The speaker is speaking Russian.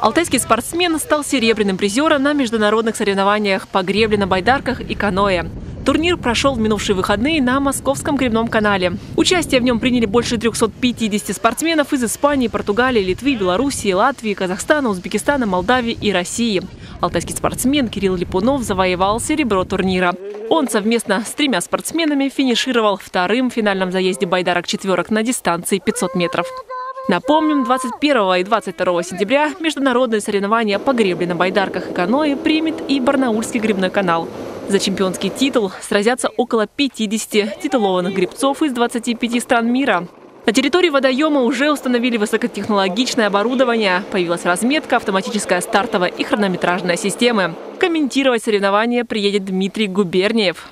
Алтайский спортсмен стал серебряным призером на международных соревнованиях по гребле на байдарках и каноэ. Турнир прошел в минувшие выходные на Московском гребном канале. Участие в нем приняли больше 350 спортсменов из Испании, Португалии, Литвы, Белоруссии, Латвии, Казахстана, Узбекистана, Молдавии и России. Алтайский спортсмен Кирилл Липунов завоевал серебро турнира. Он совместно с тремя спортсменами финишировал вторым в финальном заезде байдарок-четверок на дистанции 500 метров. Напомним, 21 и 22 сентября международные соревнования по гребле на байдарках и каноэ примет и Барнаульский гребной канал. За чемпионский титул сразятся около 50 титулованных гребцов из 25 стран мира. На территории водоема уже установили высокотехнологичное оборудование. Появилась разметка, автоматическая стартовая и хронометражная системы. Комментировать соревнования приедет Дмитрий Губерниев.